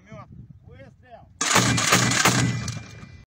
намет.